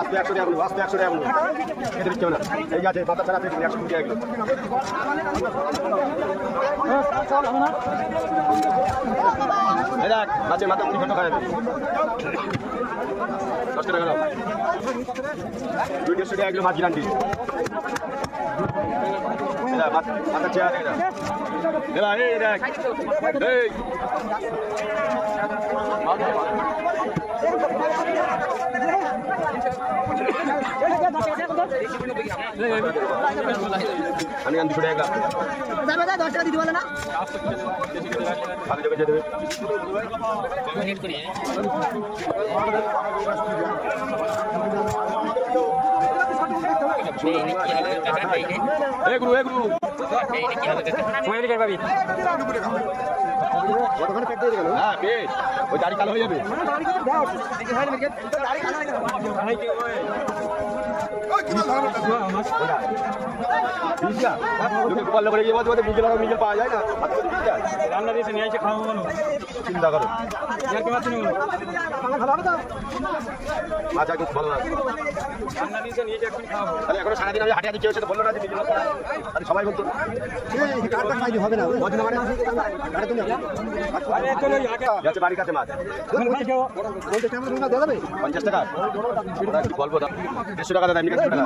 আস্তে একশো টাকা আস্তে একশো টাকা খেতে দিচ্ছে না। এই আছে মাথা ছাড়া পেয়ে একশো কুড়ি টাকা এই দেখ মাছের মাথা মুড়ি ফটো খায় দশ টাকা এগুলো মাছ গ্যারান্টি মাথা চেয়ার এরা এই দেখ এই আমি আন দুশো টাকা দশ টাকা দিতে পারলে না ভালো জোগাড় দেবে এ গুরু এ গুরু হ্যাঁ বেশ ওই দাড়ি কালো হয়ে যাবে বিশটা তুমি গোপাল করে গিয়ে বলতে মিজেল মিজেল পাওয়া যায় না রান্না দিয়েছে নিয়ে এসে খাওয়াবো বলো চিন্তা করো আর কি মাছ নিয়ে মাছ একটু ভালো না রান্না দিয়েছে নিয়ে এসে এক্ষুনি খাওয়াবো তাহলে এখন সারাদিন আমি হাটে হাটে কেউ সেটা বলল না যে আরে সবাই বলতো হবে না আরে যাচ্ছে বাড়ির কাছে মাছ পঞ্চাশ টাকা দেড়শো দাদা দেড়শো টাকা।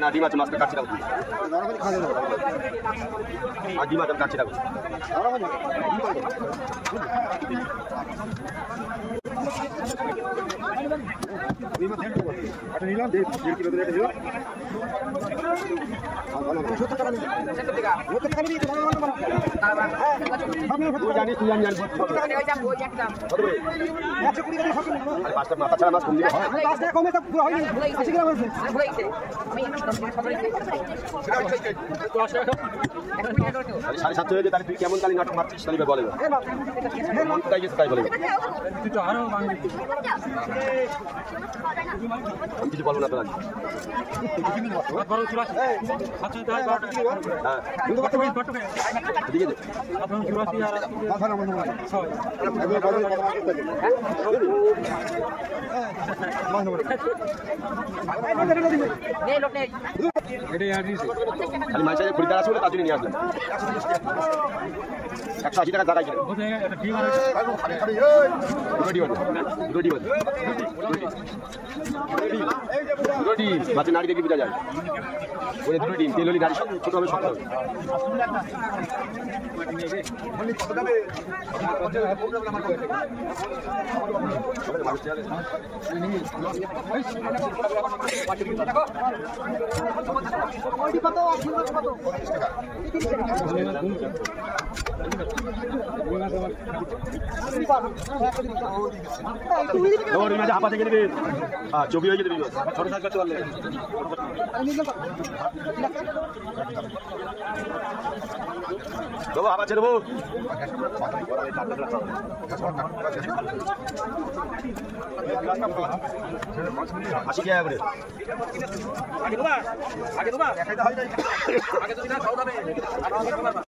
না ডিম আছে মাছটা কাটছি রাখব আর ডিম আছে কাটছি রাখব তুই জানিস তাহলে সাড়ে সাতশো হয়ে তাহলে তুই কেমন তাহলে নাটক মারছিস তাহলে বলে। তাই বলে তুই তো আরও কিছু বলব না আপনার আর দিয়েছে খালি মাছ আছে খরিদার আছে বলে তার জন্য নিয়ে আসলাম। একশো আশি টাকা দাঁড়াই কিনা দুটো ডিম মাছের নাড়ি দেখে বোঝা যায়? ওই দুটো ডিম তেল হলি নাড়ি সব ছোট হবে, শক্ত হবে। মাছ থেকে নেবে হ্যাঁ যেতে ছোট সাইজ করতে পারলে দেবো হাঁপা ছেড়ে দেবো আশি টাকা করে আগে তোমার। আগে তোমার আগে তো দিনা খাওয়া